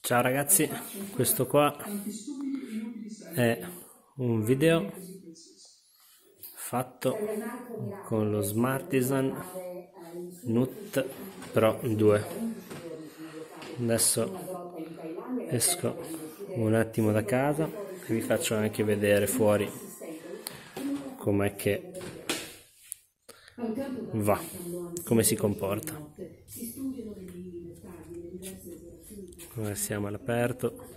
Ciao ragazzi, questo qua è un video fatto con lo Smartisan Nut Pro 2 adesso esco un attimo da casa e vi faccio anche vedere fuori com'è che va come si comporta Ora siamo all'aperto.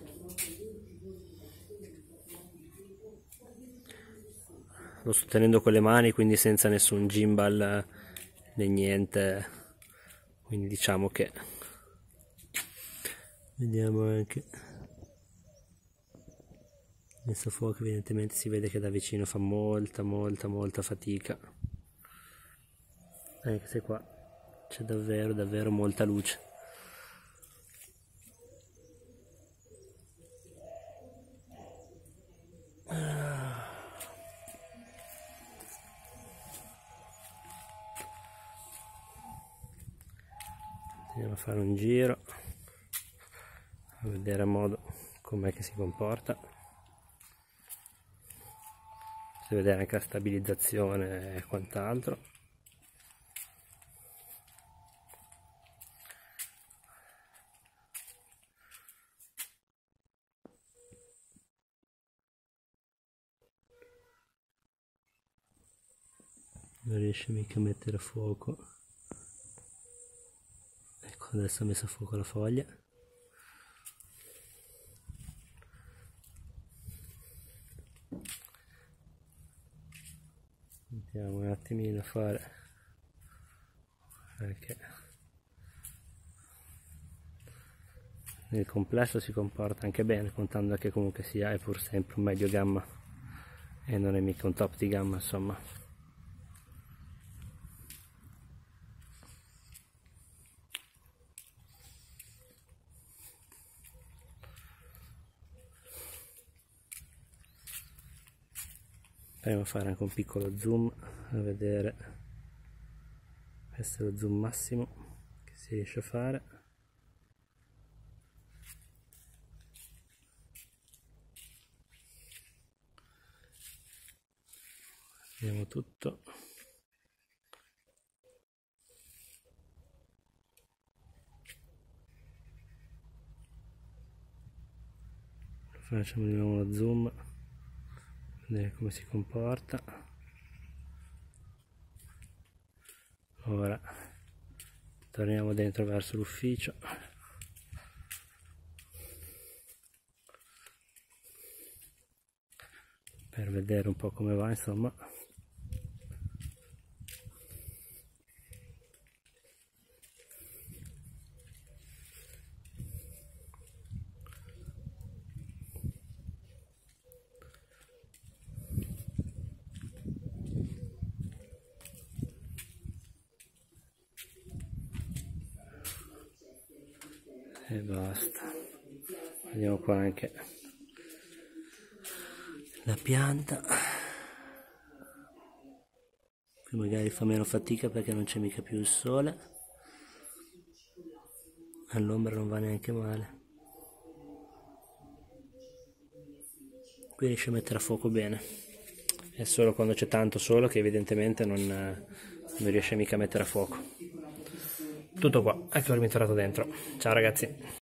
Lo sto tenendo con le mani, quindi senza nessun gimbal né niente. Quindi diciamo che vediamo anche questo fuoco evidentemente si vede che da vicino fa molta molta molta fatica anche se qua c'è davvero davvero molta luce andiamo a fare un giro a vedere a modo com'è che si comporta. Si vedere anche la stabilizzazione e quant'altro. Non riesce mica a mettere a fuoco adesso ha messo a fuoco la foglia. Andiamo un attimino a fare anche. Nel complesso si comporta anche bene contando che comunque sia è pur sempre un medio gamma. E non è mica un top di gamma insomma andiamo a fare anche un piccolo zoom a vedere questo è lo zoom massimo che si riesce a fare. Vediamo tutto. Facciamo di nuovo lo zoom vedere come si comporta. Ora torniamo dentro verso l'ufficio. Per vedere un po' come va insomma e basta. Vediamo qua anche. La pianta. Qui magari fa meno fatica perché non c'è mica più il sole. All'ombra non va neanche male. Qui riesce a mettere a fuoco bene. È solo quando c'è tanto sole che evidentemente non, non riesce mica a mettere a fuoco tutto qua, ecco avermi entrato dentro. Ciao ragazzi.